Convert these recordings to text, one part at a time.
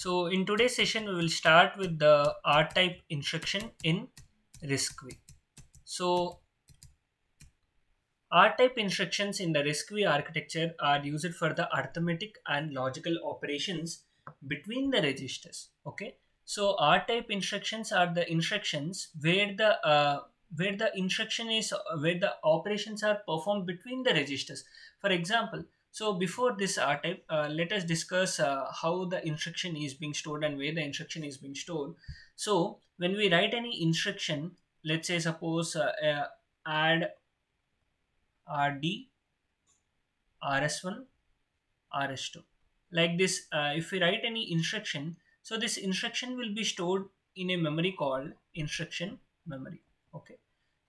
So in today's session, we will start with the R-type instruction in RISC-V. So R-type instructions in the RISC-V architecture are used for the arithmetic and logical operations between the registers. Okay, so R-type instructions are the instructions where the uh, where the instruction is where the operations are performed between the registers. For example, so before this R type, uh, let us discuss uh, how the instruction is being stored and where the instruction is being stored. So when we write any instruction, let's say suppose uh, uh add RD, RS1, RS2. Like this, uh, if we write any instruction, so this instruction will be stored in a memory called instruction memory. Okay.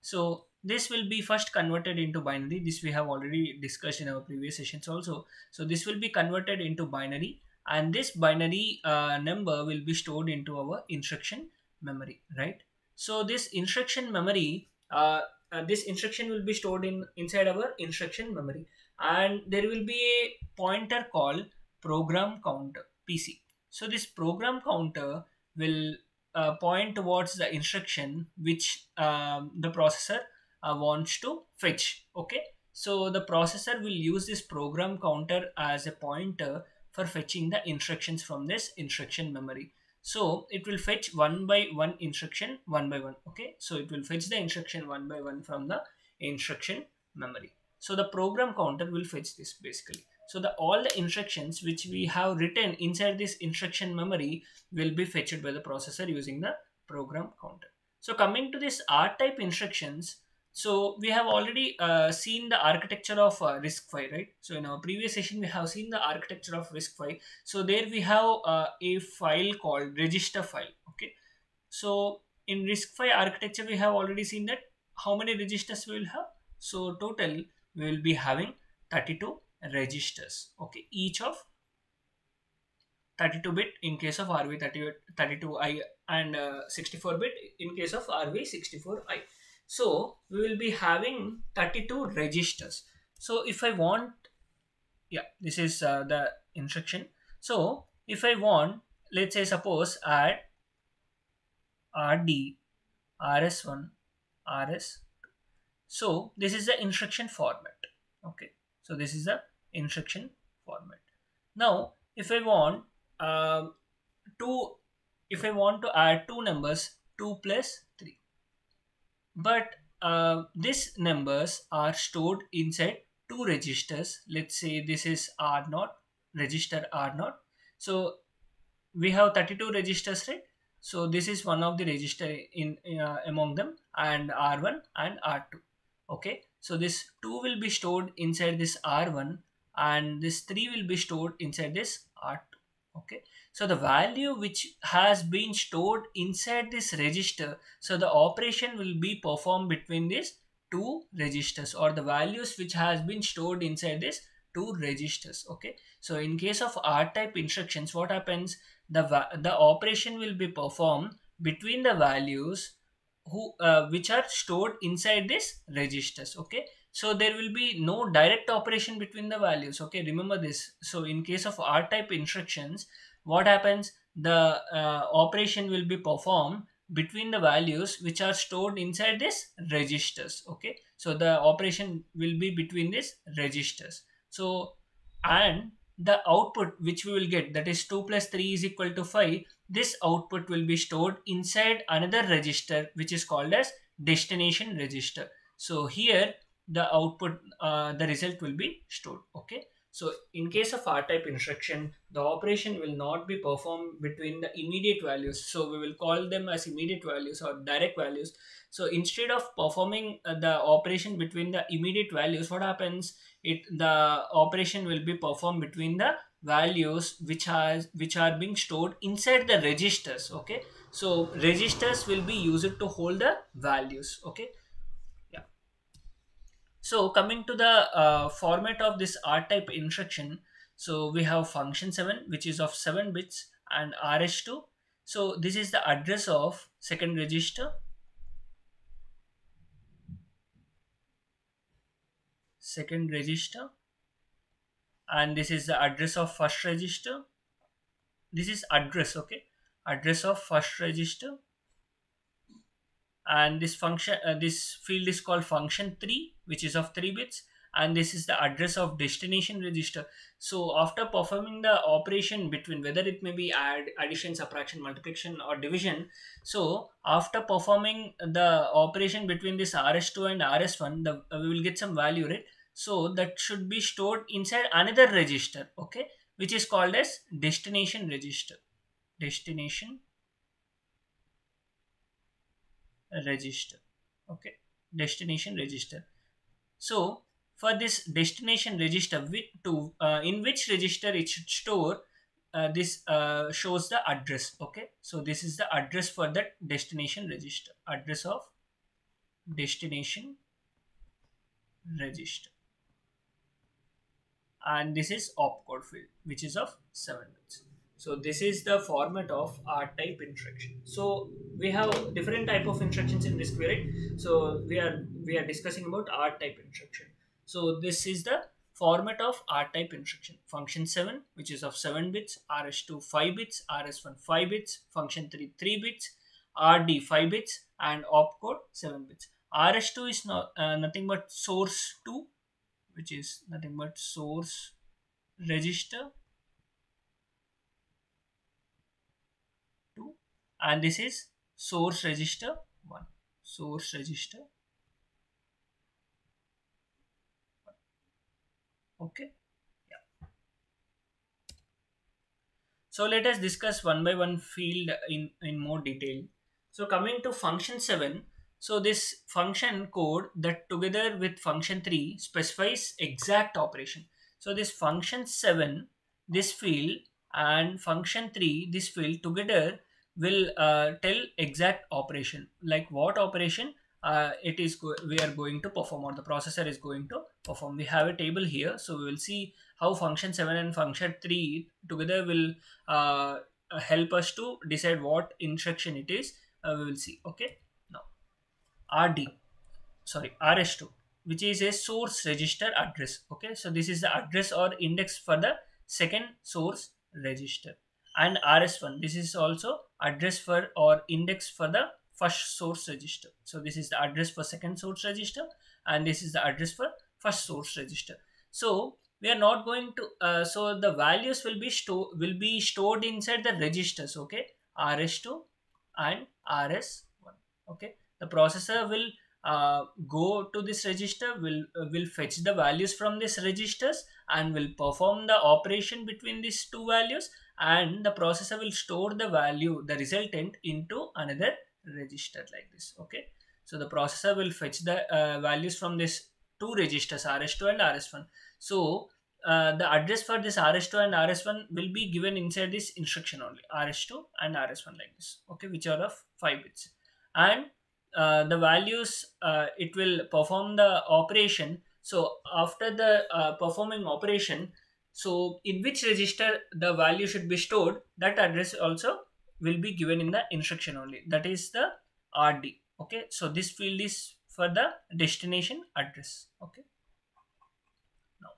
So this will be first converted into binary. This we have already discussed in our previous sessions also. So this will be converted into binary and this binary uh, number will be stored into our instruction memory right? So this instruction memory uh, uh, this instruction will be stored in inside our instruction memory and there will be a pointer called program counter pc so this program counter will uh, point towards the instruction which um, the processor uh, wants to fetch okay? So the processor will use this program counter as a pointer for fetching the instructions from this instruction memory. So it will fetch one by one instruction one by one okay? So it will fetch the instruction one by one from the instruction memory. So the program counter will fetch this basically. So the all the instructions which we have written inside this instruction memory will be fetched by the processor using the program counter. So coming to this r type instructions so we have already uh, seen the architecture of uh, RISC-V, right? So in our previous session, we have seen the architecture of RISC-V. So there we have uh, a file called register file. Okay. So in RISC-V architecture, we have already seen that how many registers we will have. So total we will be having 32 registers. Okay, each of 32 bit in case of RV 32i and uh, 64 bit in case of RV64i. So we will be having 32 registers. So if I want, yeah, this is uh, the instruction. So if I want, let's say suppose add RD, RS1, R S two. So this is the instruction format. Okay. So this is the instruction format. Now, if I want uh, two, if I want to add two numbers, 2 plus 3 but uh, these numbers are stored inside two registers. Let's say this is r0 register r0 so we have 32 registers right? So this is one of the register in uh, among them and r1 and r2 okay? So this 2 will be stored inside this r1 and this 3 will be stored inside this r2 okay so the value which has been stored inside this register, so the operation will be performed between these two registers or the values which has been stored inside this two registers. Okay. So in case of R-type instructions, what happens? The, the operation will be performed between the values who uh, which are stored inside this registers. Okay so there will be no direct operation between the values. Okay remember this. So in case of r type instructions what happens? The uh, operation will be performed between the values which are stored inside this registers. Okay so the operation will be between these registers. So and the output which we will get that is 2 plus 3 is equal to 5 this output will be stored inside another register which is called as destination register. So here the output uh, the result will be stored okay so in case of R-type instruction, the operation will not be performed between the immediate values. So we will call them as immediate values or direct values. So instead of performing uh, the operation between the immediate values, what happens? It the operation will be performed between the values which are which are being stored inside the registers. Okay, so registers will be used to hold the values. Okay, so coming to the uh, format of this R-type instruction, so we have function 7 which is of 7 bits and RS2. So this is the address of second register. Second register and this is the address of first register this is address okay address of first register and this function uh, this field is called function 3 which is of 3 bits. And this is the address of destination register. So after performing the operation between whether it may be add addition subtraction multiplication or division so after performing the operation between this rs2 and rs1 the uh, we will get some value right? So that should be stored inside another register okay? Which is called as destination register. Destination register. Okay? Destination register. So for this destination register with to uh, in which register it should store uh, this uh, shows the address. Okay? So this is the address for the destination register. Address of destination register. And this is opcode field which is of 7 bits so this is the format of R type instruction. So we have different type of instructions in this query. So we are we are discussing about R type instruction. So this is the format of R type instruction. Function 7 which is of 7 bits, RS2 5 bits, RS1 5 bits, function 3 3 bits, RD 5 bits and opcode 7 bits. RS2 is not uh, nothing but source 2 which is nothing but source register and this is source register 1 source register okay. Yeah. So let us discuss one by one field in in more detail. So coming to function 7 so this function code that together with function 3 specifies exact operation. So this function 7 this field and function 3 this field together will uh, tell exact operation. Like what operation uh, it is we are going to perform or the processor is going to perform. We have a table here so we will see how function 7 and function 3 together will uh, help us to decide what instruction it is uh, we will see. Okay? Now rd sorry rs2 which is a source register address. Okay? So this is the address or index for the second source register and rs1 this is also address for or index for the first source register. So this is the address for second source register and this is the address for first source register. So we are not going to uh, so the values will be stored will be stored inside the registers okay? Rs2 and rs1 okay? The processor will uh, go to this register will uh, will fetch the values from these registers and will perform the operation between these two values and the processor will store the value the resultant into another register like this okay? So the processor will fetch the uh, values from this two registers rs2 and rs1 so uh, the address for this rs2 and rs1 will be given inside this instruction only rs2 and rs1 like this okay? Which are of 5 bits. And uh, the values uh, it will perform the operation. So after the uh, performing operation so in which register the value should be stored that address also will be given in the instruction only. That is the rd okay? So this field is for the destination address okay? Now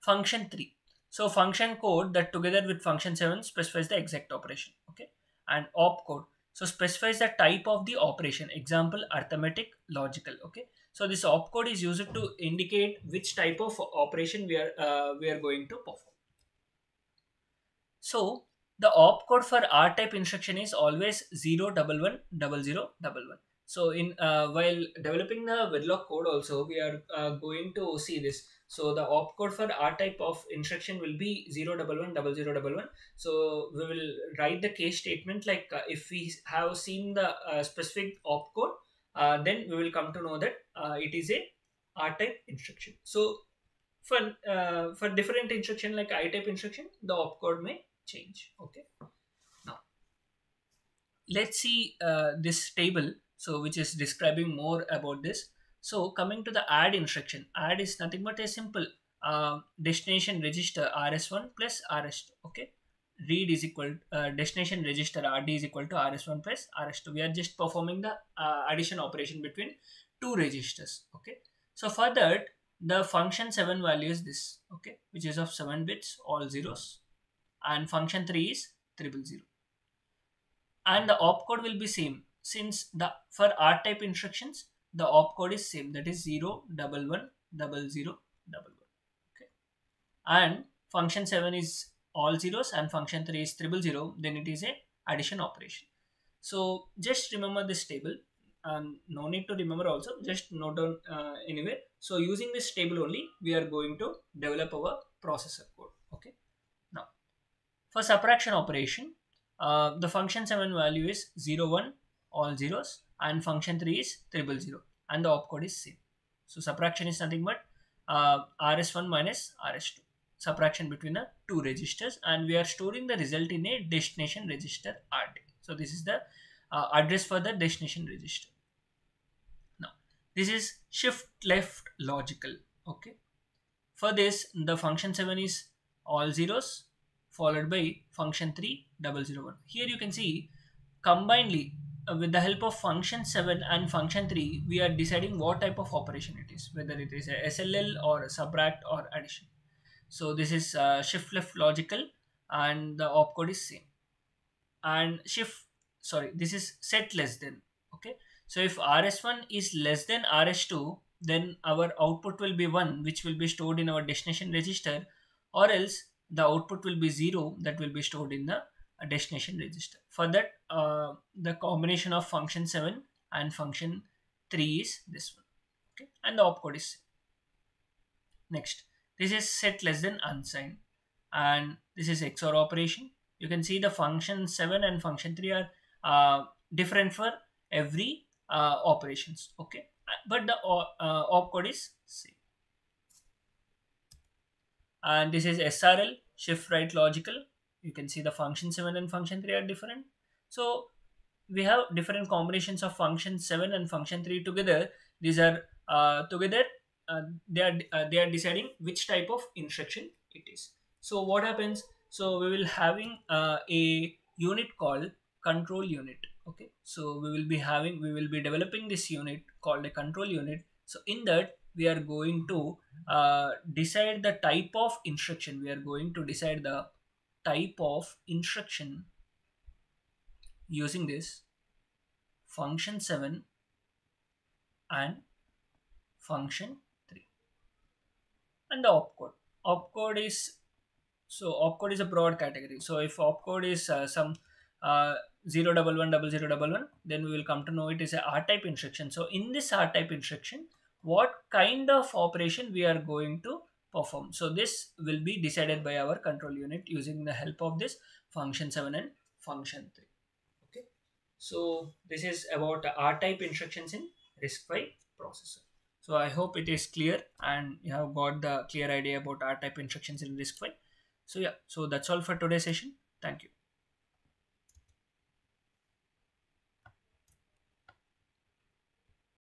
function 3 so function code that together with function 7 specifies the exact operation okay? And opcode so specifies the type of the operation. Example, arithmetic, logical. Okay. So this opcode is used to indicate which type of operation we are uh, we are going to perform. So the opcode for R type instruction is always 0 So in uh, while developing the Verilog code also we are uh, going to see this so the opcode for R type of instruction will be 0110011. So we will write the case statement like uh, if we have seen the uh, specific opcode, uh, then we will come to know that uh, it is a R type instruction. So for uh, for different instruction like I type instruction, the opcode may change. Okay. Now let's see uh, this table. So which is describing more about this. So coming to the add instruction, add is nothing but a simple uh, destination register rs1 plus rs2. Okay, read is equal uh, destination register rd is equal to rs1 plus rs2. We are just performing the uh, addition operation between two registers. Okay, so for that the function 7 value is this okay which is of 7 bits all zeros and function 3 is triple zero. And the opcode will be same since the for R type instructions the opcode is same that is 0 double one double zero double one. Okay. And function 7 is all zeros and function 3 is triple zero then it is a addition operation. So just remember this table and no need to remember also just note down uh, anyway so using this table only we are going to develop our processor code okay now for subtraction operation uh, the function 7 value is 0 1 all zeros and function 3 is triple zero and the opcode is same. So subtraction is nothing but uh, rs1 minus rs2 subtraction between the two registers and we are storing the result in a destination register rd so this is the uh, address for the destination register. Now this is shift left logical. Okay. For this the function 7 is all zeros followed by function 3 double zero one. Here you can see combinedly with the help of function 7 and function 3 we are deciding what type of operation it is whether it is a sll or a subtract or addition. So this is uh, shift left logical and the opcode is same. And shift sorry this is set less than okay? So if RS1 is less than RS2, then our output will be 1, which will be stored in our destination register, or else the output will be 0, that will be stored in the destination register. For that, uh, the combination of function 7 and function 3 is this one. Okay, and the opcode is next. This is set less than unsigned, and this is XOR operation. You can see the function 7 and function 3 are uh, different for every uh, operations okay but the uh, opcode is same and this is srl shift right logical you can see the function 7 and function 3 are different. So we have different combinations of function 7 and function 3 together. These are uh, together uh, they are uh, they are deciding which type of instruction it is. So what happens? So we will having uh, a unit called control unit. Okay? So we will be having we will be developing this unit called a control unit. So in that we are going to uh, decide the type of instruction. We are going to decide the type of instruction using this function 7 and function 3 and the opcode. Opcode is so opcode is a broad category. So if opcode is uh, some uh, 0 double 1 double 0 double 1 then we will come to know it is a R type instruction. So in this R type instruction what kind of operation we are going to perform. So this will be decided by our control unit using the help of this function 7 and function 3 okay. So this is about R type instructions in RISC-V processor. So I hope it is clear and you have got the clear idea about R type instructions in RISC-V so yeah so that's all for today's session. Thank you